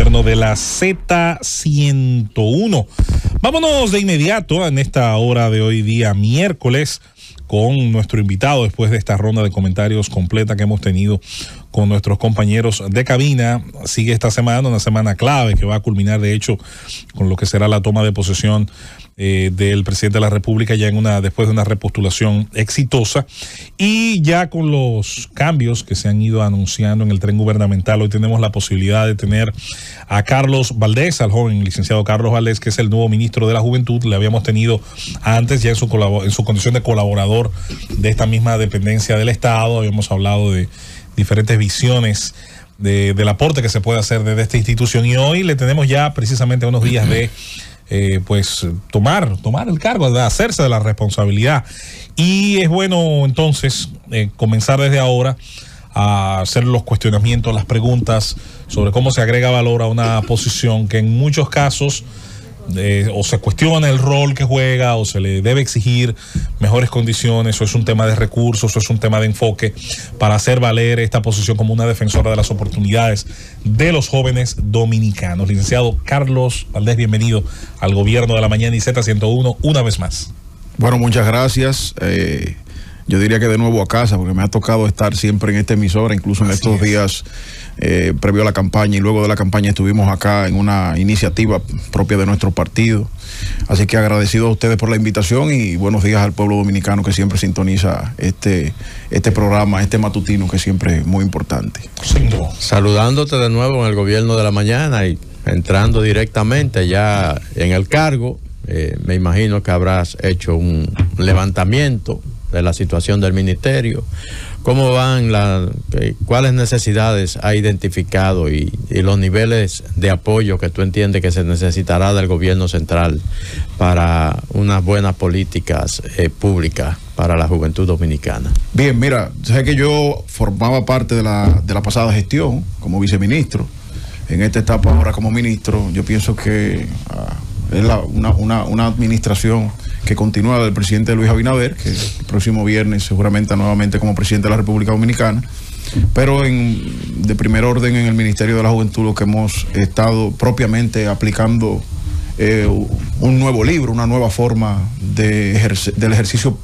gobierno de la Z101. Vámonos de inmediato en esta hora de hoy día miércoles con nuestro invitado después de esta ronda de comentarios completa que hemos tenido con nuestros compañeros de cabina. Sigue esta semana, una semana clave que va a culminar de hecho con lo que será la toma de posesión eh, del presidente de la República ya en una después de una repostulación exitosa y ya con los cambios que se han ido anunciando en el tren gubernamental hoy tenemos la posibilidad de tener a Carlos Valdés, al joven licenciado Carlos Valdés, que es el nuevo ministro de la Juventud. Le habíamos tenido antes ya en su en su condición de colaborador de esta misma dependencia del Estado. Habíamos hablado de diferentes visiones del aporte que se puede hacer desde esta institución y hoy le tenemos ya precisamente unos días de eh, pues tomar, tomar el cargo, de hacerse de la responsabilidad. Y es bueno entonces eh, comenzar desde ahora a hacer los cuestionamientos, las preguntas sobre cómo se agrega valor a una posición que en muchos casos o se cuestiona el rol que juega o se le debe exigir mejores condiciones o es un tema de recursos o es un tema de enfoque para hacer valer esta posición como una defensora de las oportunidades de los jóvenes dominicanos. Licenciado Carlos Valdés, bienvenido al gobierno de la mañana y Z101 una vez más. Bueno, muchas gracias. Eh, yo diría que de nuevo a casa, porque me ha tocado estar siempre en esta emisora, incluso en estos días eh, previo a la campaña y luego de la campaña estuvimos acá en una iniciativa propia de nuestro partido. Así que agradecido a ustedes por la invitación y buenos días al pueblo dominicano que siempre sintoniza este, este programa, este matutino que siempre es muy importante. Saludándote de nuevo en el gobierno de la mañana y entrando directamente ya en el cargo, eh, me imagino que habrás hecho un levantamiento de la situación del ministerio, cómo van, la, cuáles necesidades ha identificado y, los niveles de apoyo que tú entiendes que se necesitará del gobierno central para unas buenas políticas eh, públicas para la juventud dominicana. Bien, mira, sé que yo formaba parte de la, de la pasada gestión como viceministro. En esta etapa ahora como ministro, yo pienso que ah, es una, una, una administración que continúa del presidente Luis Abinader, que el próximo viernes seguramente nuevamente como presidente de la República Dominicana. Pero de primer orden en el Ministerio de la Juventud lo que hemos estado propiamente aplicando eh, un nuevo libro, una nueva forma de del ejercicio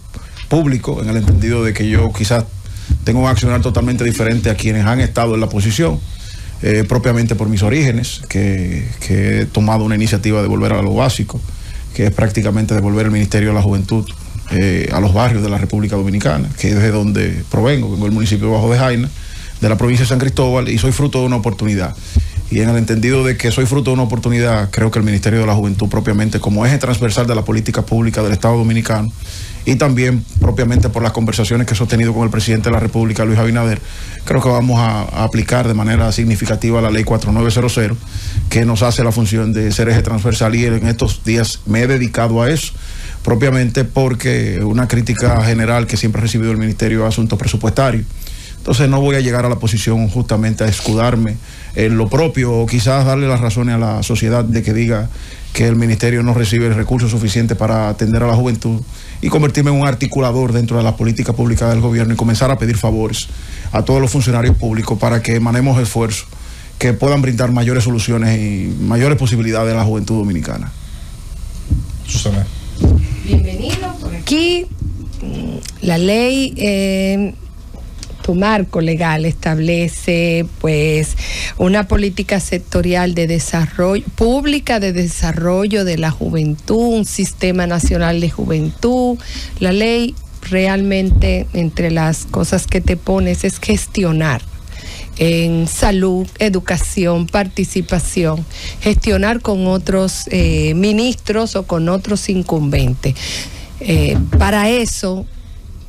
público, en el entendido de que yo quizás tengo un accionar totalmente diferente a quienes han estado en la posición. Eh, propiamente por mis orígenes, que, he tomado una iniciativa de volver a lo básico, que es prácticamente devolver el Ministerio de la Juventud eh, a los barrios de la República Dominicana, que es de donde provengo, vengo del municipio de Bajo de Jaina, de la provincia de San Cristóbal, y soy fruto de una oportunidad. Y en el entendido de que soy fruto de una oportunidad, creo que el Ministerio de la Juventud propiamente como eje transversal de la política pública del Estado Dominicano y también propiamente por las conversaciones que he sostenido con el presidente de la República, Luis Abinader, creo que vamos a, aplicar de manera significativa la ley 4900, que nos hace la función de ser eje transversal y en estos días me he dedicado a eso propiamente porque una crítica general que siempre ha recibido el Ministerio de Asuntos Presupuestarios. Entonces no voy a llegar a la posición justamente a escudarme en lo propio o quizás darle las razones a la sociedad de que diga que el ministerio no recibe el recurso suficiente para atender a la juventud y convertirme en un articulador dentro de la política pública del gobierno y comenzar a pedir favores a todos los funcionarios públicos para que manemos esfuerzos que puedan brindar mayores soluciones y mayores posibilidades a la juventud dominicana. Susana. Bienvenido por aquí. La ley eh, tu marco legal establece pues una política sectorial de desarrollo pública de desarrollo de la juventud, un sistema nacional de juventud. La ley realmente entre las cosas que te pones es gestionar en salud, educación, participación, gestionar con otros eh, ministros o con otros incumbentes. Eh, para eso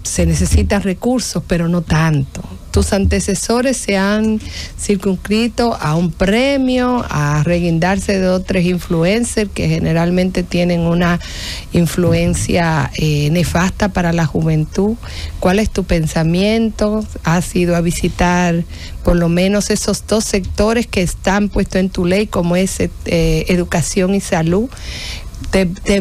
se necesitan recursos, pero no tanto. Tus antecesores se han circunscrito a un premio, a reguindarse de otros influencers que generalmente tienen una influencia eh, nefasta para la juventud. ¿Cuál es tu pensamiento? ¿Has ido a visitar por lo menos esos dos sectores que están puestos en tu ley, como es eh, educación y salud? te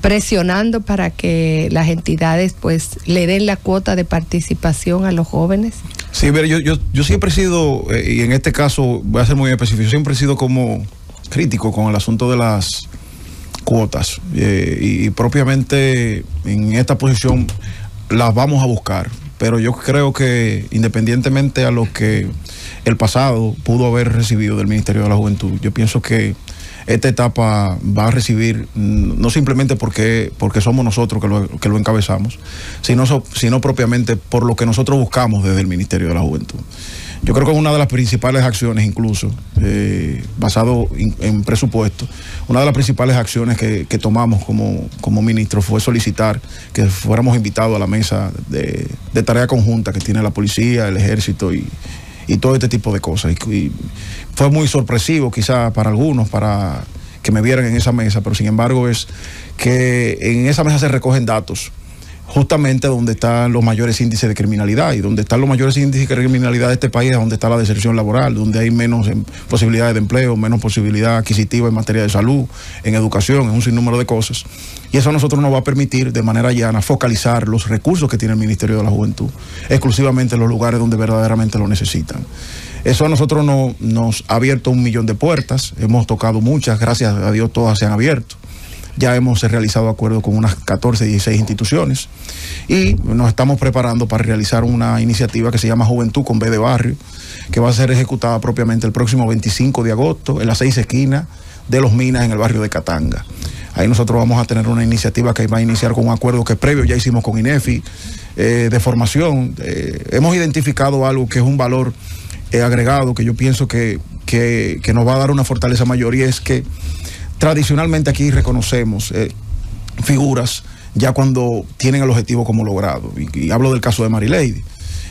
presionando para que las entidades pues le den la cuota de participación a los jóvenes? Sí, pero yo, yo, yo siempre he sido, eh, y en este caso voy a ser muy específico, siempre he sido como crítico con el asunto de las cuotas. Eh, y, propiamente en esta posición las vamos a buscar. Pero yo creo que independientemente a lo que el pasado pudo haber recibido del Ministerio de la Juventud, yo pienso que esta etapa va a recibir, mm, no simplemente porque, porque somos nosotros que lo, que lo encabezamos, sino, sino propiamente por lo que nosotros buscamos desde el Ministerio de la Juventud. Yo creo que una de las principales acciones, incluso, eh, basado en presupuesto, una de las principales acciones que, tomamos como, como ministro fue solicitar que fuéramos invitados a la mesa de, tarea conjunta que tiene la policía, el ejército y, todo este tipo de cosas. Y, fue muy sorpresivo quizá para algunos, para que me vieran en esa mesa, pero sin embargo es que en esa mesa se recogen datos justamente donde están los mayores índices de criminalidad y donde están los mayores índices de criminalidad de este país donde está la deserción laboral, donde hay menos em, posibilidades de empleo, menos posibilidad adquisitiva en materia de salud, en educación, en un sinnúmero de cosas. Y eso a nosotros nos va a permitir de manera llana focalizar los recursos que tiene el Ministerio de la Juventud, exclusivamente en los lugares donde verdaderamente lo necesitan. Eso a nosotros nos ha abierto un millón de puertas, hemos tocado muchas, gracias a Dios todas se han abierto. Ya hemos realizado acuerdos con unas 14, 16 instituciones y nos estamos preparando para realizar una iniciativa que se llama Juventud con B de Barrio, que va a ser ejecutada propiamente el próximo 25 de agosto en las seis esquinas de los Minas en el barrio de Catanga. Ahí nosotros vamos a tener una iniciativa que va a iniciar con un acuerdo que previo ya hicimos con INEFI eh, de formación. Eh, hemos identificado algo que es un valor eh, agregado que yo pienso que, que, nos va a dar una fortaleza mayor y es que tradicionalmente aquí reconocemos eh, figuras ya cuando tienen el objetivo como logrado. Y, hablo del caso de Mary Lady.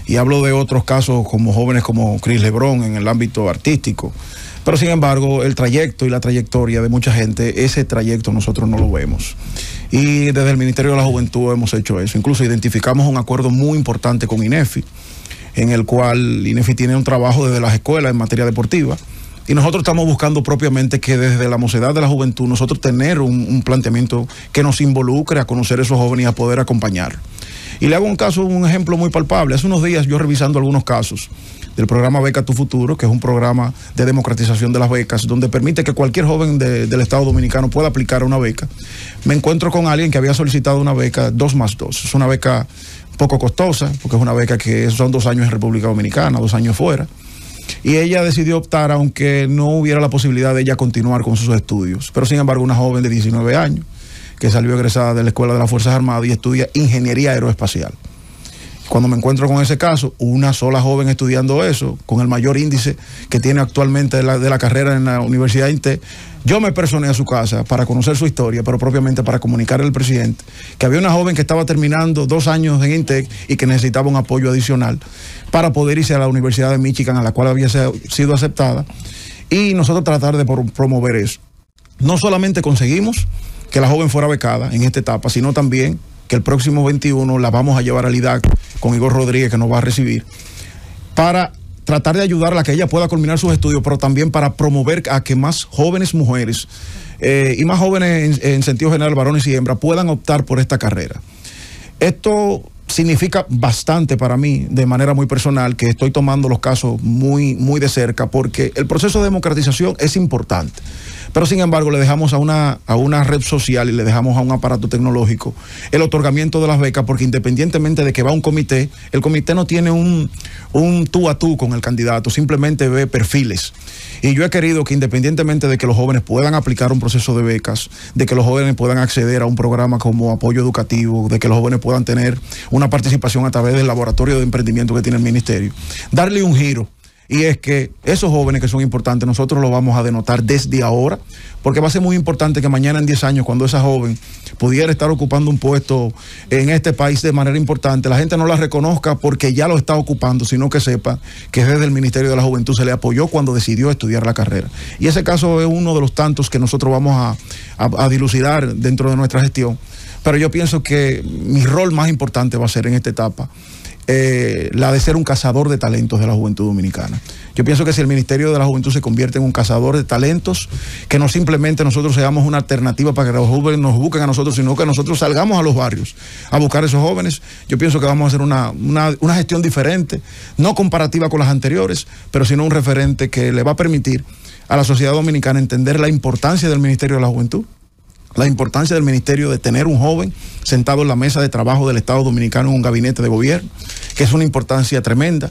Y hablo de otros casos como jóvenes como Chris Lebron en el ámbito artístico. Pero sin embargo, el trayecto y la trayectoria de mucha gente, ese trayecto nosotros no lo vemos. Y desde el Ministerio de la Juventud hemos hecho eso. Incluso identificamos un acuerdo muy importante con INEFI, en el cual INEFI tiene un trabajo desde las escuelas en materia deportiva y nosotros estamos buscando propiamente que desde la mocedad de la juventud nosotros tener un, planteamiento que nos involucre a conocer a esos jóvenes y a poder acompañar. Y le hago un caso, un ejemplo muy palpable. Hace unos días yo revisando algunos casos del programa Beca Tu Futuro, que es un programa de democratización de las becas, donde permite que cualquier joven del Estado Dominicano pueda aplicar una beca. Me encuentro con alguien que había solicitado una beca 2 más 2. Es una beca poco costosa, porque es una beca que son dos años en República Dominicana, dos años fuera y ella decidió optar, aunque no hubiera la posibilidad de ella continuar con sus estudios. Pero sin embargo, una joven de 19 años que salió egresada de la Escuela de las Fuerzas Armadas y estudia ingeniería aeroespacial. Cuando me encuentro con ese caso, una sola joven estudiando eso, con el mayor índice que tiene actualmente de la, carrera en la Universidad INTE, yo me personé a su casa para conocer su historia, pero propiamente para comunicar al presidente que había una joven que estaba terminando dos años en INTEC y que necesitaba un apoyo adicional para poder irse a la Universidad de Michigan, a la cual había sido aceptada, y nosotros tratar de promover eso. No solamente conseguimos que la joven fuera becada en esta etapa, sino también que el próximo 21 la vamos a llevar al IDAC con Igor Rodríguez, que nos va a recibir, para tratar de ayudarla a que ella pueda culminar sus estudios, pero también para promover a que más jóvenes mujeres eh, y más jóvenes en, en, sentido general, varones y hembras, puedan optar por esta carrera. Esto significa bastante para mí, de manera muy personal, que estoy tomando los casos muy, muy de cerca, porque el proceso de democratización es importante. Pero sin embargo, le dejamos a una, a una red social y le dejamos a un aparato tecnológico el otorgamiento de las becas, porque independientemente de que va un comité, el comité no tiene un, un tú a tú con el candidato, simplemente ve perfiles. Y yo he querido que independientemente de que los jóvenes puedan aplicar un proceso de becas, de que los jóvenes puedan acceder a un programa como apoyo educativo, de que los jóvenes puedan tener una participación a través del laboratorio de emprendimiento que tiene el ministerio, darle un giro y es que esos jóvenes que son importantes, nosotros los vamos a denotar desde ahora, porque va a ser muy importante que mañana en 10 años, cuando esa joven pudiera estar ocupando un puesto en este país de manera importante, la gente no la reconozca porque ya lo está ocupando, sino que sepa que desde el Ministerio de la Juventud se le apoyó cuando decidió estudiar la carrera. Y ese caso es uno de los tantos que nosotros vamos a, a dilucidar dentro de nuestra gestión. Pero yo pienso que mi rol más importante va a ser en esta etapa eh, la de ser un cazador de talentos de la juventud dominicana. Yo pienso que si el Ministerio de la Juventud se convierte en un cazador de talentos, que no simplemente nosotros seamos una alternativa para que los jóvenes nos busquen a nosotros, sino que nosotros salgamos a los barrios a buscar a esos jóvenes, yo pienso que vamos a hacer una, una gestión diferente, no comparativa con las anteriores, pero sino un referente que le va a permitir a la sociedad dominicana entender la importancia del Ministerio de la Juventud la importancia del ministerio de tener un joven sentado en la mesa de trabajo del Estado Dominicano en un gabinete de gobierno, que es una importancia tremenda,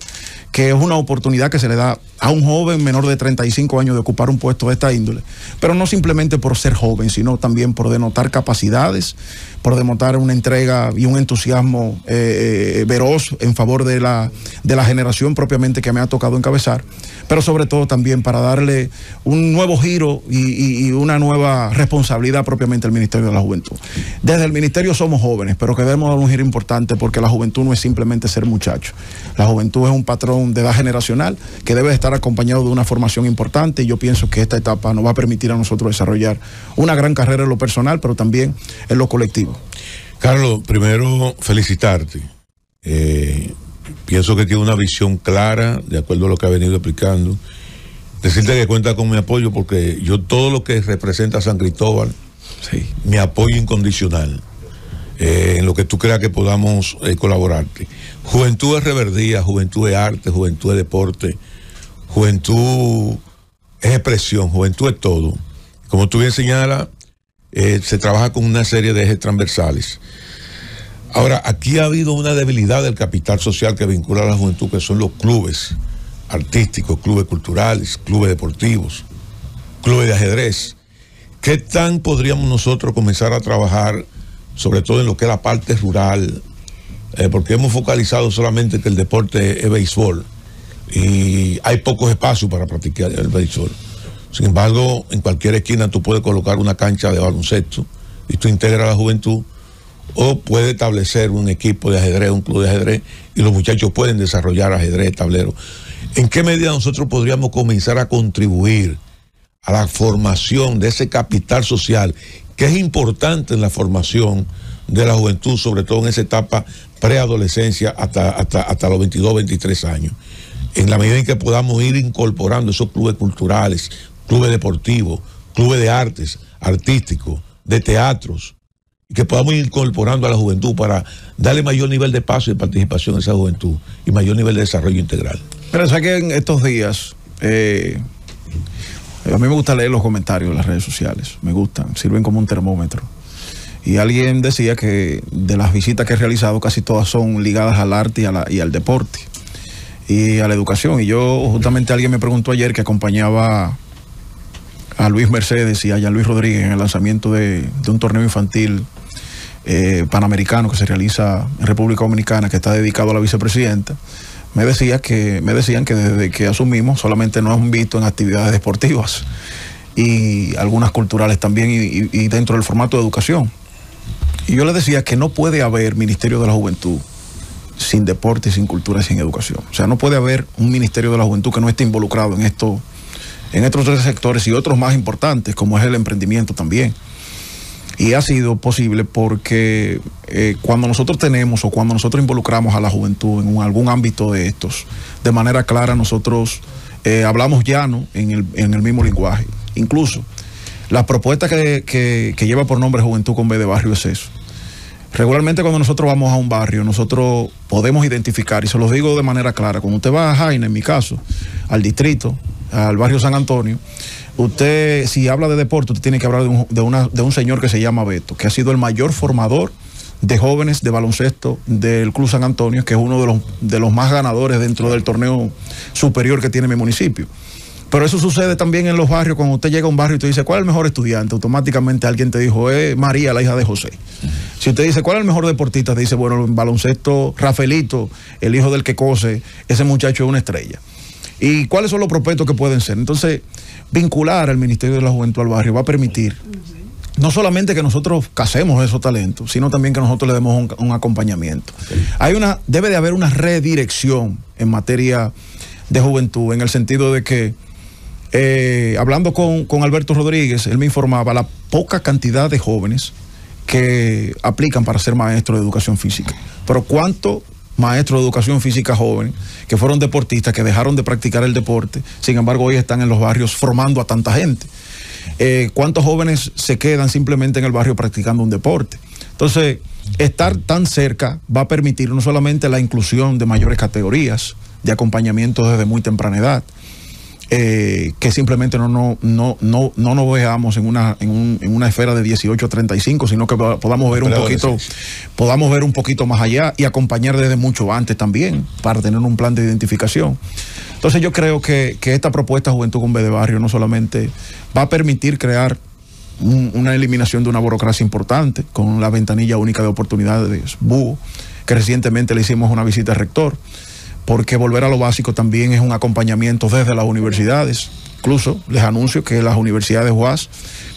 que es una oportunidad que se le da a un joven menor de 35 años de ocupar un puesto de esta índole, pero no simplemente por ser joven, sino también por denotar capacidades, por demostrar una entrega y un entusiasmo eh, eh, veroz en favor de la, de la generación propiamente que me ha tocado encabezar, pero sobre todo también para darle un nuevo giro y, una nueva responsabilidad propiamente al Ministerio de la Juventud. Desde el Ministerio somos jóvenes, pero que debemos dar un giro importante porque la juventud no es simplemente ser muchacho. La juventud es un patrón de edad generacional que debe estar acompañado de una formación importante y yo pienso que esta etapa nos va a permitir a nosotros desarrollar una gran carrera en lo personal, pero también en lo colectivo. Carlos, primero felicitarte. Eh, pienso que tiene una visión clara, de acuerdo a lo que ha venido explicando. Decirte que cuenta con mi apoyo porque yo todo lo que representa a San Cristóbal, sí. mi apoyo incondicional. Eh, en lo que tú creas que podamos eh, colaborarte. Juventud es reverdía, juventud es arte, juventud es deporte, juventud es expresión, juventud es todo. Como tú bien señalas, eh, se trabaja con una serie de ejes transversales. Ahora, aquí ha habido una debilidad del capital social que vincula a la juventud, que son los clubes artísticos, clubes culturales, clubes deportivos, clubes de ajedrez. ¿Qué tan podríamos nosotros comenzar a trabajar, sobre todo en lo que es la parte rural? Eh, porque hemos focalizado solamente que el deporte es béisbol y hay pocos espacios para practicar el béisbol. Sin embargo, en cualquier esquina tú puedes colocar una cancha de baloncesto y tú integras a la juventud o puedes establecer un equipo de ajedrez, un club de ajedrez y los muchachos pueden desarrollar ajedrez, tablero. ¿En qué medida nosotros podríamos comenzar a contribuir a la formación de ese capital social que es importante en la formación de la juventud, sobre todo en esa etapa preadolescencia hasta, hasta, hasta los 22, 23 años? En la medida en que podamos ir incorporando esos clubes culturales, clubes deportivos, clubes de artes, artísticos, de teatros, que podamos ir incorporando a la juventud para darle mayor nivel de paso y participación a esa juventud y mayor nivel de desarrollo integral. Pero sé en estos días, eh, a mí me gusta leer los comentarios de las redes sociales, me gustan, sirven como un termómetro. Y alguien decía que de las visitas que he realizado casi todas son ligadas al arte y, y al deporte y a la educación. Y yo, justamente alguien me preguntó ayer que acompañaba a Luis Mercedes y a Jean Luis Rodríguez en el lanzamiento de, un torneo infantil eh, panamericano que se realiza en República Dominicana, que está dedicado a la vicepresidenta, me decía que, me decían que desde que asumimos solamente nos han visto en actividades deportivas y algunas culturales también y, dentro del formato de educación. Y yo le decía que no puede haber Ministerio de la Juventud sin deporte, sin cultura sin educación. O sea, no puede haber un Ministerio de la Juventud que no esté involucrado en esto en estos tres sectores y otros más importantes, como es el emprendimiento también. Y ha sido posible porque eh, cuando nosotros tenemos o cuando nosotros involucramos a la juventud en algún ámbito de estos, de manera clara nosotros eh, hablamos llano en el, en el mismo lenguaje. Incluso la propuesta que, que, lleva por nombre Juventud con B de Barrio es eso. Regularmente cuando nosotros vamos a un barrio, nosotros podemos identificar, y se los digo de manera clara, cuando usted va a Jaina, en mi caso, al distrito, al barrio San Antonio, usted, si habla de deporte, usted tiene que hablar de un, de, una, de un señor que se llama Beto, que ha sido el mayor formador de jóvenes de baloncesto del Club San Antonio, que es uno de los, de los más ganadores dentro del torneo superior que tiene mi municipio. Pero eso sucede también en los barrios, cuando usted llega a un barrio y te dice, ¿cuál es el mejor estudiante? Automáticamente alguien te dijo, es María, la hija de José. Si usted dice, ¿cuál es el mejor deportista? Te dice, bueno, en baloncesto, Rafaelito, el hijo del que cose, ese muchacho es una estrella y cuáles son los propuestos que pueden ser. Entonces, vincular al Ministerio de la Juventud al barrio va a permitir no solamente que nosotros casemos esos talentos, sino también que nosotros le demos un, acompañamiento. Hay una, debe de haber una redirección en materia de juventud, en el sentido de que, eh, hablando con, con Alberto Rodríguez, él me informaba la poca cantidad de jóvenes que aplican para ser maestros de educación física. Pero cuánto maestros de educación física jóvenes, que fueron deportistas, que dejaron de practicar el deporte, sin embargo hoy están en los barrios formando a tanta gente. Eh, ¿Cuántos jóvenes se quedan simplemente en el barrio practicando un deporte? Entonces, estar tan cerca va a permitir no solamente la inclusión de mayores categorías de acompañamiento desde muy temprana edad, eh, que simplemente no, no, no, no, no nos veamos en una, en, un, en una esfera de 18 a 35, sino que podamos ver un poquito, podamos ver un poquito más allá y acompañar desde mucho antes también, para tener un plan de identificación. Entonces yo creo que, que esta propuesta Juventud con B de Barrio no solamente va a permitir crear una eliminación de una burocracia importante con la ventanilla única de oportunidades BUO, que recientemente le hicimos una visita al rector, porque volver a lo básico también es un acompañamiento desde las universidades. Incluso les anuncio que las universidades UAS,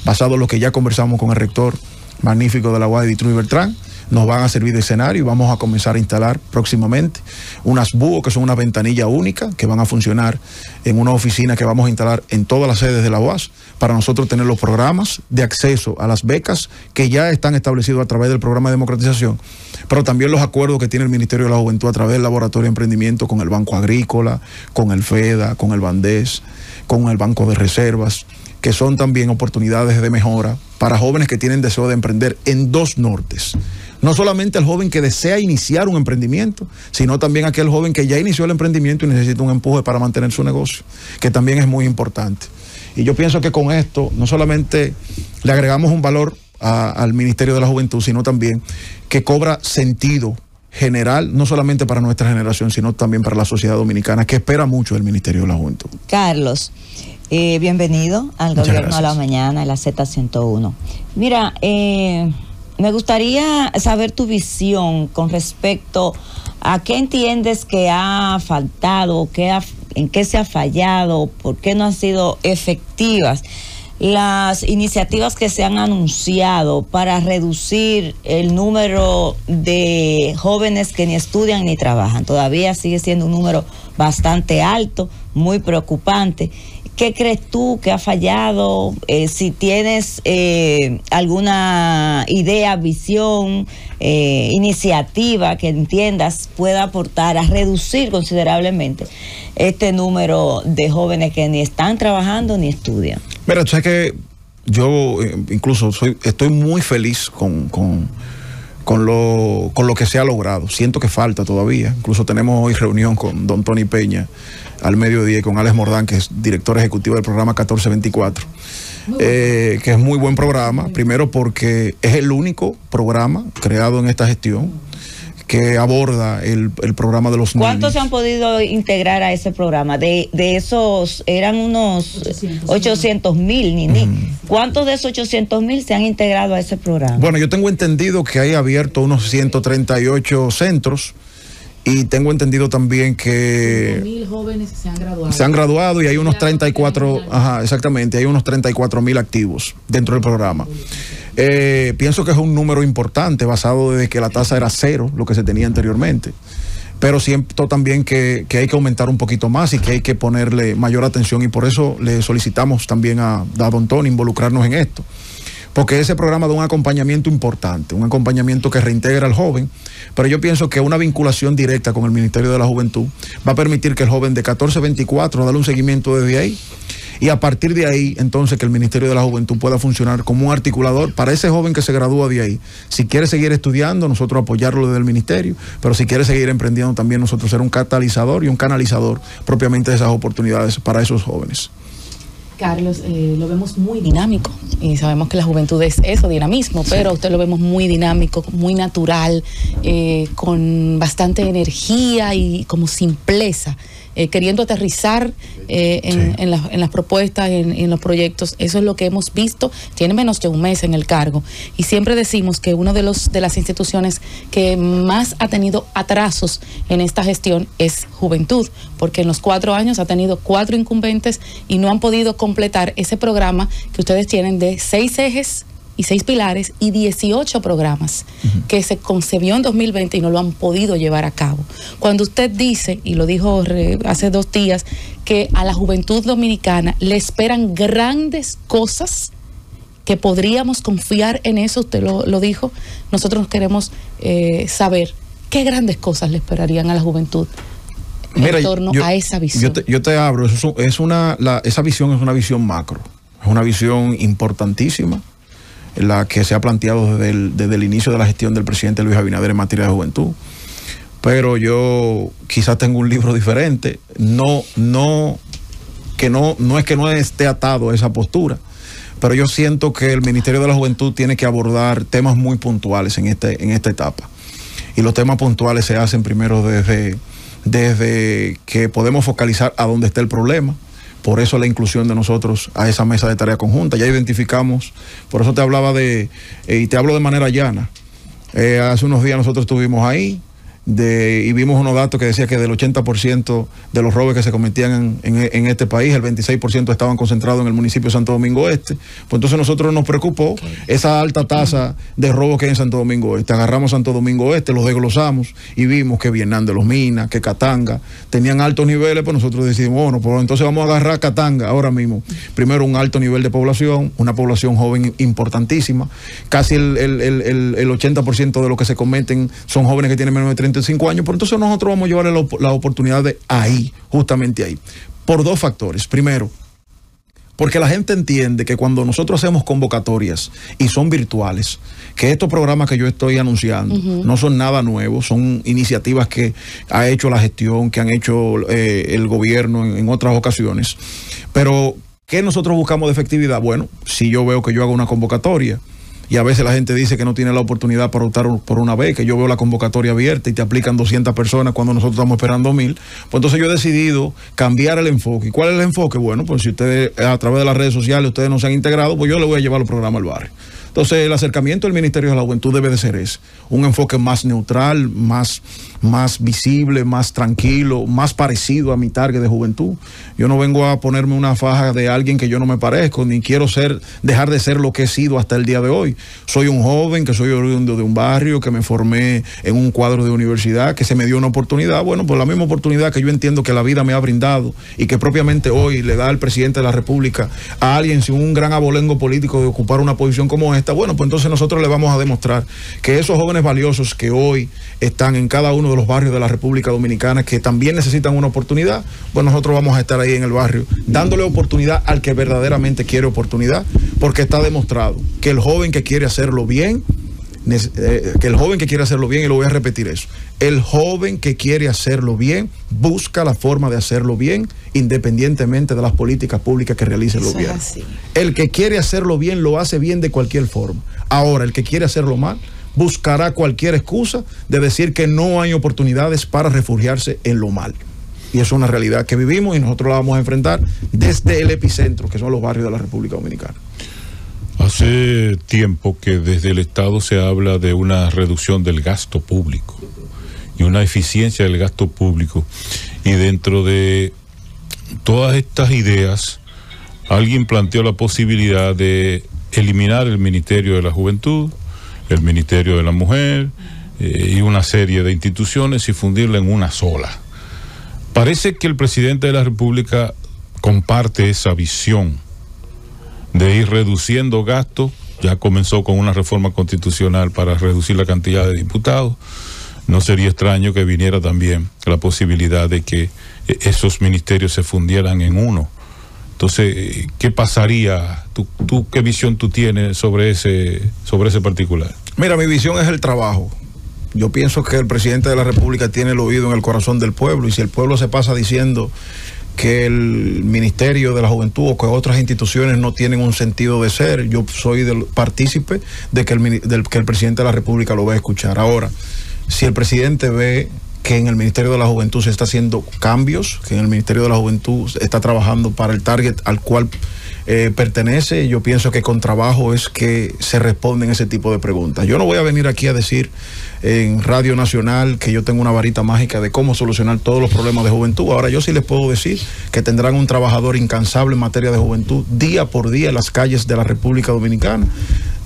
basado en lo que ya conversamos con el rector magnífico de la UAS, Edith Bertrán, nos van a servir de escenario y vamos a comenzar a instalar próximamente unas búhos que son una ventanilla única que van a funcionar en una oficina que vamos a instalar en todas las sedes de la UAS para nosotros tener los programas de acceso a las becas que ya están establecidos a través del programa de democratización, pero también los acuerdos que tiene el Ministerio de la Juventud a través del Laboratorio de Emprendimiento con el Banco Agrícola, con el FEDA, con el Bandés, con el Banco de Reservas que son también oportunidades de mejora para jóvenes que tienen deseo de emprender en dos nortes no solamente el joven que desea iniciar un emprendimiento, sino también aquel joven que ya inició el emprendimiento y necesita un empuje para mantener su negocio, que también es muy importante. Y yo pienso que con esto no solamente le agregamos un valor al Ministerio de la Juventud, sino también que cobra sentido general, no solamente para nuestra generación, sino también para la sociedad dominicana, que espera mucho del Ministerio de la Juventud. Carlos, eh, bienvenido al Gobierno de la Mañana, la Z101. Mira, eh, me gustaría saber tu visión con respecto a qué entiendes que ha faltado, qué en qué se ha fallado, por qué no han sido efectivas las iniciativas que se han anunciado para reducir el número de jóvenes que ni estudian ni trabajan. Todavía sigue siendo un número bastante alto, muy preocupante. ¿Qué crees tú que ha fallado? Eh, si tienes eh, alguna idea, visión, eh, iniciativa que entiendas pueda aportar a reducir considerablemente este número de jóvenes que ni están trabajando ni estudian. Mira, tú sabes que yo incluso soy, estoy muy feliz con, con, con, lo, con lo que se ha logrado. Siento que falta todavía. Incluso tenemos hoy reunión con don Tony Peña al mediodía con Alex Mordán, que es director ejecutivo del programa 1424. Eh, que es muy buen programa, primero porque es el único programa creado en esta gestión que aborda el, programa de los niños. ¿Cuántos se han podido integrar a ese programa? De, esos, eran unos 800 mil, Nini. ¿Cuántos de esos 800 mil se han integrado a ese programa? Bueno, yo tengo entendido que hay abierto unos 138 centros y tengo entendido también que... mil jóvenes se han graduado. Se han graduado y hay unos 34, ajá, exactamente, hay unos 34 mil activos dentro del programa. Eh, pienso que es un número importante basado desde que la tasa era cero, lo que se tenía anteriormente. Pero siento también que, hay que aumentar un poquito más y que hay que ponerle mayor atención y por eso le solicitamos también a, a Don Tony involucrarnos en esto porque ese programa da un acompañamiento importante, un acompañamiento que reintegra al joven, pero yo pienso que una vinculación directa con el Ministerio de la Juventud va a permitir que el joven de 14 a 24 darle un seguimiento desde ahí y a partir de ahí entonces que el Ministerio de la Juventud pueda funcionar como un articulador para ese joven que se gradúa de ahí. Si quiere seguir estudiando, nosotros apoyarlo desde el Ministerio, pero si quiere seguir emprendiendo también nosotros ser un catalizador y un canalizador propiamente de esas oportunidades para esos jóvenes. Carlos, eh, lo vemos muy dinámico y sabemos que la juventud es eso, dinamismo, pero usted lo vemos muy dinámico, muy natural, eh, con bastante energía y como simpleza. Eh, queriendo aterrizar eh, en, las propuestas, en, en, los proyectos. Eso es lo que hemos visto. Tiene menos de un mes en el cargo. Y siempre decimos que una de, los, de las instituciones que más ha tenido atrasos en esta gestión es Juventud, porque en los cuatro años ha tenido cuatro incumbentes y no han podido completar ese programa que ustedes tienen de seis ejes y seis pilares y 18 programas que se concebió en 2020 y no lo han podido llevar a cabo. Cuando usted dice, y lo dijo hace dos días, que a la juventud dominicana le esperan grandes cosas, que podríamos confiar en eso, usted lo, dijo, nosotros queremos eh, saber ¿qué grandes cosas le esperarían a la juventud? en torno a esa visión. Yo te, abro, es una, esa visión es una visión macro, es una visión importantísima, la que se ha planteado desde el, desde el inicio de la gestión del presidente Luis Abinader en materia de juventud. Pero yo quizás tengo un libro diferente, no, no, que no, no es que no esté atado a esa postura, pero yo siento que el Ministerio de la Juventud tiene que abordar temas muy puntuales en, este, en esta etapa. Y los temas puntuales se hacen primero desde desde que podemos focalizar a dónde está el problema. Por eso la inclusión de nosotros a esa mesa de tarea conjunta. Ya identificamos, por eso te hablaba de, eh, y te hablo de manera llana. Eh, hace unos días nosotros estuvimos ahí, y vimos unos datos que decía que del 80% de los robos que se cometían en, este país, el 26% estaban concentrados en el municipio de Santo Domingo Este. Pues entonces nosotros nos preocupó esa alta tasa de robos que hay en Santo Domingo Este. Agarramos Santo Domingo Este, los desglosamos y vimos que Vietnam de los Minas, que Catanga tenían altos niveles, pues nosotros decidimos, bueno, pues entonces vamos a agarrar Catanga ahora mismo. Primero un alto nivel de población, una población joven importantísima, casi el, el 80% de lo que se cometen son jóvenes que tienen menos de 30 cinco años, pero entonces nosotros vamos a llevarle la, oportunidad de ahí, justamente ahí, por dos factores. Primero, porque la gente entiende que cuando nosotros hacemos convocatorias y son virtuales, que estos programas que yo estoy anunciando no son nada nuevos, son iniciativas que ha hecho la gestión, que han hecho eh, el gobierno en, en, otras ocasiones. Pero, ¿qué nosotros buscamos de efectividad? Bueno, si yo veo que yo hago una convocatoria y a veces la gente dice que no tiene la oportunidad para optar por una beca. Yo veo la convocatoria abierta y te aplican 200 personas cuando nosotros estamos esperando mil. Pues entonces yo he decidido cambiar el enfoque. ¿Y cuál es el enfoque? Bueno, pues si ustedes a través de las redes sociales ustedes no se han integrado, pues yo le voy a llevar el programa al barrio. Entonces, el acercamiento del Ministerio de la Juventud debe de ser ese, un enfoque más neutral, más, más visible, más tranquilo, más parecido a mi target de juventud. Yo no vengo a ponerme una faja de alguien que yo no me parezco, ni quiero ser, dejar de ser lo que he sido hasta el día de hoy. Soy un joven que soy oriundo de un barrio, que me formé en un cuadro de universidad, que se me dio una oportunidad. Bueno, pues la misma oportunidad que yo entiendo que la vida me ha brindado y que propiamente hoy le da al presidente de la República a alguien sin un gran abolengo político de ocupar una posición como esta bueno, pues entonces nosotros le vamos a demostrar que esos jóvenes valiosos que hoy están en cada uno de los barrios de la República Dominicana, que también necesitan una oportunidad, pues nosotros vamos a estar ahí en el barrio, dándole oportunidad al que verdaderamente quiere oportunidad, porque está demostrado que el joven que quiere hacerlo bien, eh, que el joven que quiere hacerlo bien, y lo voy a repetir eso, el joven que quiere hacerlo bien busca la forma de hacerlo bien independientemente de las políticas públicas que realice el gobierno. El que quiere hacerlo bien lo hace bien de cualquier forma. Ahora, el que quiere hacerlo mal buscará cualquier excusa de decir que no hay oportunidades para refugiarse en lo mal. Y es una realidad que vivimos y nosotros la vamos a enfrentar desde el epicentro, que son los barrios de la República Dominicana. Hace tiempo que desde el Estado se habla de una reducción del gasto público y una eficiencia del gasto público. Y dentro de todas estas ideas, alguien planteó la posibilidad de eliminar el Ministerio de la Juventud, el Ministerio de la Mujer eh, y una serie de instituciones y fundirla en una sola. Parece que el presidente de la República comparte esa visión de ir reduciendo gastos. Ya comenzó con una reforma constitucional para reducir la cantidad de diputados. No sería extraño que viniera también la posibilidad de que eh, esos ministerios se fundieran en uno. Entonces, ¿qué pasaría? ¿Tú, tú, qué visión tú tienes sobre ese, sobre ese particular? Mira, mi visión es el trabajo. Yo pienso que el presidente de la República tiene el oído en el corazón del pueblo y si el pueblo se pasa diciendo que el Ministerio de la Juventud o que otras instituciones no tienen un sentido de ser. Yo soy del partícipe de que el, del, que el presidente de la República lo va a escuchar. Ahora, si el presidente ve que en el Ministerio de la Juventud se está haciendo cambios, que en el Ministerio de la Juventud está trabajando para el target al cual eh, pertenece, yo pienso que con trabajo es que se responden ese tipo de preguntas. Yo no voy a venir aquí a decir en Radio Nacional que yo tengo una varita mágica de cómo solucionar todos los problemas de juventud. Ahora yo sí les puedo decir que tendrán un trabajador incansable en materia de juventud día por día en las calles de la República Dominicana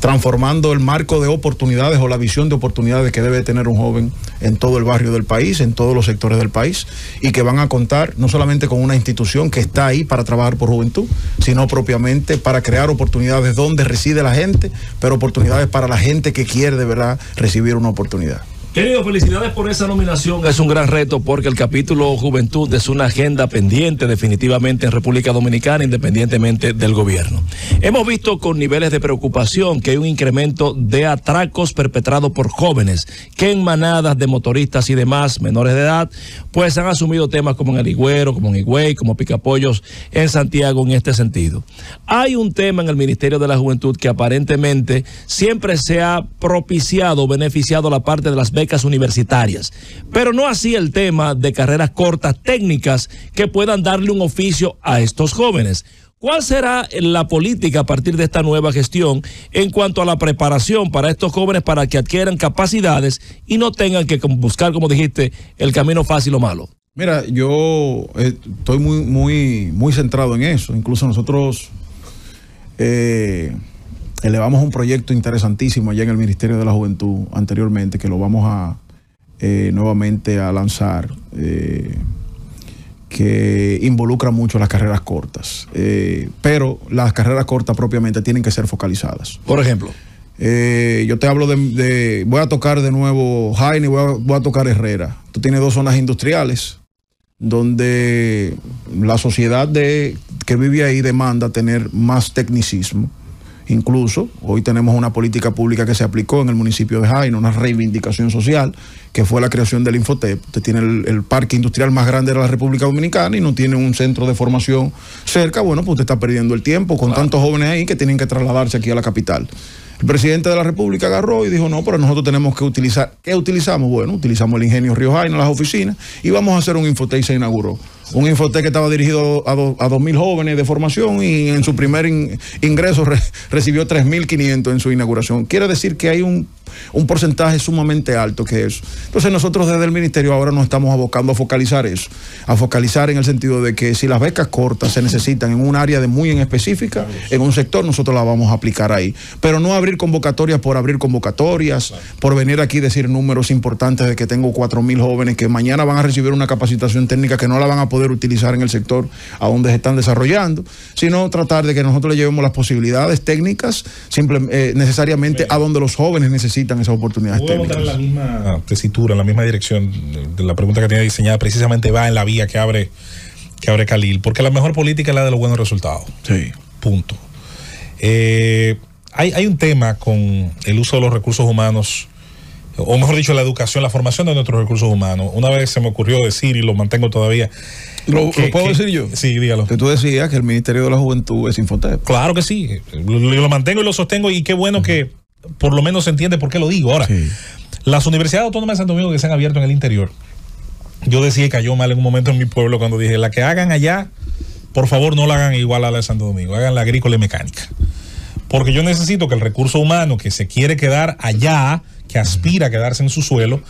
transformando el marco de oportunidades o la visión de oportunidades que debe tener un joven en todo el barrio del país, en todos los sectores del país, y que van a contar no solamente con una institución que está ahí para trabajar por juventud, sino propiamente para crear oportunidades donde reside la gente, pero oportunidades para la gente que quiere de verdad recibir una oportunidad. Querido, felicidades por esa nominación. Es un gran reto porque el capítulo Juventud es una agenda pendiente definitivamente en República Dominicana, independientemente del gobierno. Hemos visto con niveles de preocupación que hay un incremento de atracos perpetrados por jóvenes que en manadas de motoristas y demás menores de edad, pues han asumido temas como en el Higüero, como en Higüey, como Picapollos en Santiago en este sentido. Hay un tema en el Ministerio de la Juventud que aparentemente siempre se ha propiciado, beneficiado la parte de las becas universitarias, pero no así el tema de carreras cortas técnicas que puedan darle un oficio a estos jóvenes. ¿Cuál será la política a partir de esta nueva gestión en cuanto a la preparación para estos jóvenes para que adquieran capacidades y no tengan que buscar, como dijiste, el camino fácil o malo? Mira, yo eh, estoy muy, muy, muy centrado en eso. Incluso nosotros eh, elevamos un proyecto interesantísimo allá en el Ministerio de la Juventud anteriormente, que lo vamos a eh, nuevamente a lanzar, eh, que involucra mucho las carreras cortas. Eh, pero las carreras cortas propiamente tienen que ser focalizadas. Por ejemplo. yo te hablo de, voy a tocar de nuevo Jaime, voy a, voy a tocar Herrera. Tú tienes dos zonas industriales donde la sociedad de, que vive ahí demanda tener más tecnicismo Incluso hoy tenemos una política pública que se aplicó en el municipio de Jaina, una reivindicación social, que fue la creación del Infotep. Usted tiene el, parque industrial más grande de la República Dominicana y no tiene un centro de formación cerca. Bueno, pues usted está perdiendo el tiempo con tantos jóvenes ahí que tienen que trasladarse aquí a la capital. El presidente de la República agarró y dijo, no, pero nosotros tenemos que utilizar, ¿qué utilizamos? Bueno, utilizamos el ingenio Río Jaina, las oficinas, y vamos a hacer un Infotep y se inauguró un Infotec que estaba dirigido a, dos mil jóvenes de formación y en su primer ingreso recibió 3.500 en su inauguración. Quiere decir que hay un, porcentaje sumamente alto que eso. Entonces nosotros desde el ministerio ahora nos estamos abocando a focalizar eso, a focalizar en el sentido de que si las becas cortas se necesitan en un área de muy en específica, en un sector, nosotros las vamos a aplicar ahí. Pero no abrir convocatorias por abrir convocatorias, por venir aquí a decir números importantes de que tengo mil jóvenes que mañana van a recibir una capacitación técnica que no la van a poder utilizar en el sector a donde se están desarrollando, sino tratar de que nosotros le llevemos las posibilidades técnicas eh, necesariamente a donde los jóvenes necesitan esas oportunidades técnicas. en la misma tesitura, en la misma dirección de la pregunta que tiene diseñada, precisamente va en la vía que abre, que abre Khalil, porque la mejor política es la de los buenos resultados. Sí. Punto. Eh, hay, hay un tema con el uso de los recursos humanos o mejor dicho, la educación, la formación de nuestros recursos humanos. Una vez se me ocurrió decir, y lo mantengo todavía. ¿Lo, puedo decir yo? Sí, dígalo. Que tú decías que el Ministerio de la Juventud es Infotep. Claro que sí. Lo, mantengo y lo sostengo, y qué bueno que por lo menos se entiende por qué lo digo. Ahora, las universidades autónomas de Santo Domingo que se han abierto en el interior, yo decía que cayó mal en un momento en mi pueblo cuando dije, la que hagan allá, por favor no la hagan igual a la de Santo Domingo, hagan la agrícola y mecánica. Porque yo necesito que el recurso humano que se quiere quedar allá, que aspira a quedarse en su suelo,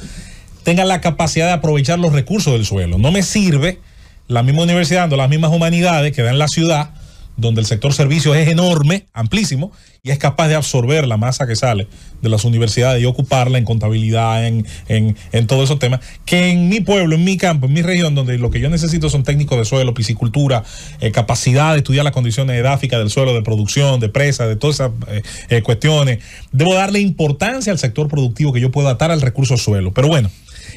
tenga la capacidad de aprovechar los recursos del suelo. No me sirve la misma universidad las mismas humanidades que da en la ciudad donde el sector servicios es enorme, amplísimo, y es capaz de absorber la masa que sale de las universidades y ocuparla en contabilidad, en, en, todos esos temas, que en mi pueblo, en mi campo, en mi región, donde lo que yo necesito son técnicos de suelo, piscicultura, eh, capacidad de estudiar las condiciones edáficas del suelo, de producción, de presa, de todas esas eh, eh, cuestiones, debo darle importancia al sector productivo que yo pueda atar al recurso suelo. Pero bueno,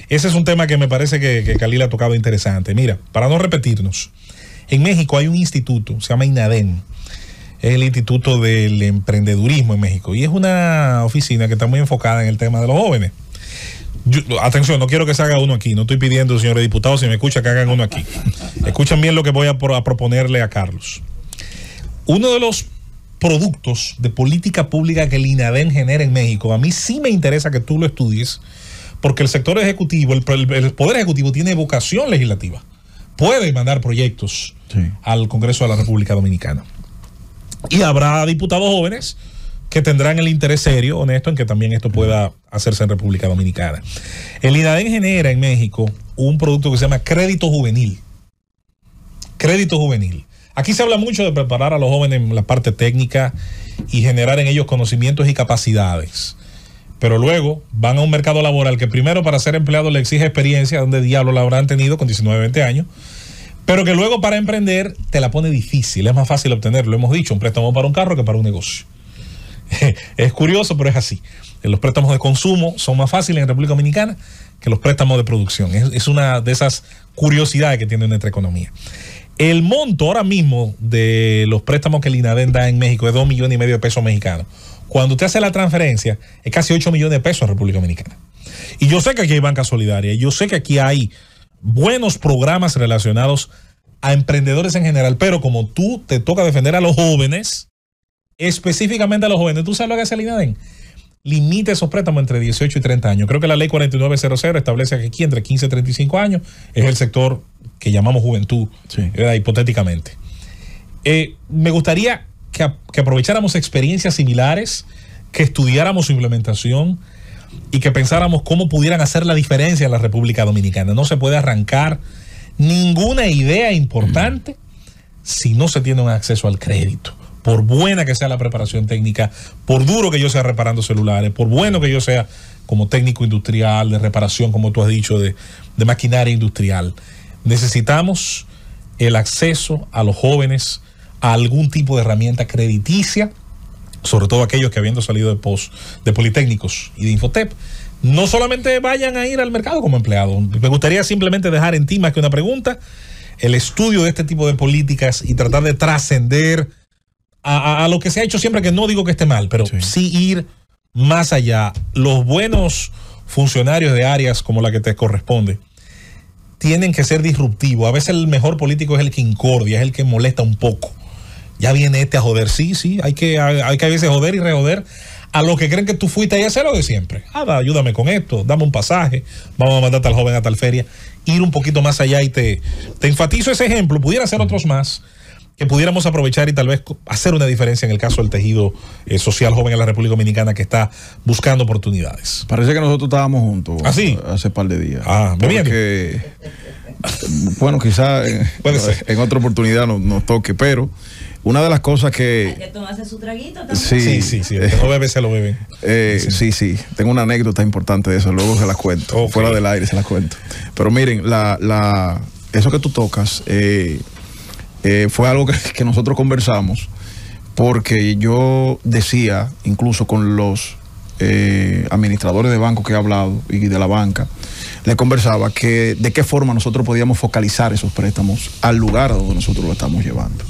ese es un tema que me parece que, que Khalil ha tocado interesante. Mira, para no repetirnos, en México hay un instituto, se llama INADEN, es el Instituto del Emprendedurismo en México, y es una oficina que está muy enfocada en el tema de los jóvenes. atención, no quiero que se haga uno aquí, no estoy pidiendo, señores diputados, si me escucha, que hagan uno aquí. Escuchen bien lo que voy a, a proponerle a Carlos. Uno de los productos de política pública que el INADEN genera en México, a mí sí me interesa que tú lo estudies, porque el sector ejecutivo, el, el Poder Ejecutivo tiene vocación legislativa puede mandar proyectos al Congreso de la República Dominicana. Y habrá diputados jóvenes que tendrán el interés serio, honesto, en que también esto pueda hacerse en República Dominicana. El INADEN genera en México un producto que se llama crédito juvenil. Crédito juvenil. Aquí se habla mucho de preparar a los jóvenes en la parte técnica y generar en ellos conocimientos y capacidades. Pero luego van a un mercado laboral que primero para ser empleado le exige experiencia, donde diablo la habrán tenido con 19, 20 años pero que luego para emprender te la pone difícil, es más fácil obtenerlo. Hemos dicho, un préstamo para un carro que para un negocio. es curioso, pero es así. Los préstamos de consumo son más fáciles en República Dominicana que los préstamos de producción. Es, una de esas curiosidades que tiene nuestra economía. El monto ahora mismo de los préstamos que el INADEN da en México es 2 millones y medio de pesos mexicanos. Cuando usted hace la transferencia, es casi 8 millones de pesos en República Dominicana. Y yo sé que aquí hay banca solidaria, yo sé que aquí hay buenos programas relacionados a emprendedores en general, pero como tú te toca defender a los jóvenes, específicamente a los jóvenes, ¿tú sabes lo que hace el INADEN? limite esos préstamos entre 18 y 30 años. Creo que la ley 4900 establece que aquí entre 15 y 35 años es el sector que llamamos juventud, hipotéticamente. Eh, me gustaría que, aprovecháramos experiencias similares, que estudiáramos su implementación y que pensáramos cómo pudieran hacer la diferencia en la República Dominicana. No se puede arrancar ninguna idea importante si no se tiene un acceso al crédito por buena que sea la preparación técnica, por duro que yo sea reparando celulares, por bueno que yo sea como técnico industrial, de reparación, como tú has dicho, de, maquinaria industrial, necesitamos el acceso a los jóvenes a algún tipo de herramienta crediticia, sobre todo aquellos que habiendo salido de, post, de Politécnicos y de Infotep, no solamente vayan a ir al mercado como empleados. Me gustaría simplemente dejar en ti más que una pregunta, el estudio de este tipo de políticas y tratar de trascender a, lo que se ha hecho siempre, que no digo que esté mal, pero sí. ir más allá. Los buenos funcionarios de áreas como la que te corresponde tienen que ser disruptivos. A veces el mejor político es el que incordia, es el que molesta un poco. Ya viene este a joder. Sí, sí, hay que, hay que a veces joder y rejoder a los que creen que tú fuiste ahí a hacer lo de siempre. Ah, ayúdame con esto, dame un pasaje, vamos a mandarte al joven a tal feria. Ir un poquito más allá y te, te enfatizo ese ejemplo. Pudiera ser otros más que pudiéramos aprovechar y tal vez hacer una diferencia en el caso del tejido eh, social joven en la República Dominicana que está buscando oportunidades. Parece que nosotros estábamos juntos ¿Ah, sí? hace un par de días. Ah, porque, bueno, quizás en, en, otra oportunidad nos, toque, pero una de las cosas que. Hay que tomarse su traguito también. Sí, sí, sí. no bebe, se lo bebe. Eh, sí. sí. Tengo una anécdota importante de eso. Luego se las cuento. Fuera del aire se las cuento. Pero miren, la, la, eso que tú tocas. Eh, eh, fue algo que, nosotros conversamos porque yo decía, incluso con los eh, administradores de banco que he hablado y de la banca, le conversaba que de qué forma nosotros podíamos focalizar esos préstamos al lugar a donde nosotros lo estamos llevando,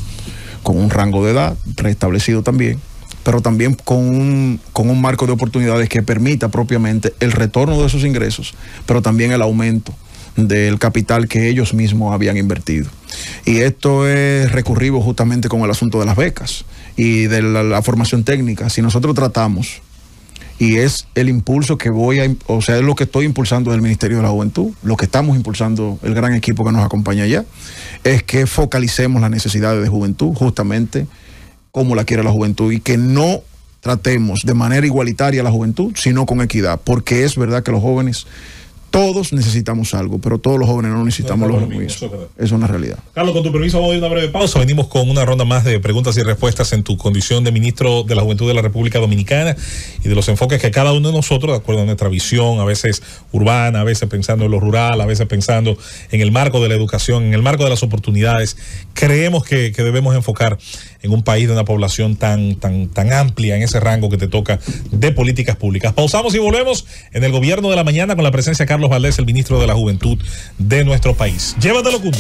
con un rango de edad preestablecido también, pero también con un, con un marco de oportunidades que permita propiamente el retorno de esos ingresos, pero también el aumento del capital que ellos mismos habían invertido. Y esto es recurrido justamente con el asunto de las becas y de la, formación técnica. Si nosotros tratamos, y es el impulso que voy a, o sea, es lo que estoy impulsando del Ministerio de la Juventud, lo que estamos impulsando el gran equipo que nos acompaña allá, es que focalicemos las necesidades de juventud, justamente como la quiere la juventud, y que no tratemos de manera igualitaria a la juventud, sino con equidad, porque es verdad que los jóvenes todos necesitamos algo, pero todos los jóvenes no necesitamos lo mismo. Eso es una realidad. Carlos, con tu permiso, vamos a ir a una breve pausa. Venimos con una ronda más de preguntas y respuestas en tu condición de ministro de la Juventud de la República Dominicana y de los enfoques que cada uno de nosotros, de acuerdo a nuestra visión, a veces urbana, a veces pensando en lo rural, a veces pensando en el marco de la educación, en el marco de las oportunidades, creemos que, que debemos enfocar en un país de una población tan, tan, tan amplia en ese rango que te toca de políticas públicas. Pausamos y volvemos en el gobierno de la mañana con la presencia de Carlos Valdés, el ministro de la Juventud de nuestro país. Llévatelo, Cunda.